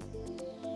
Música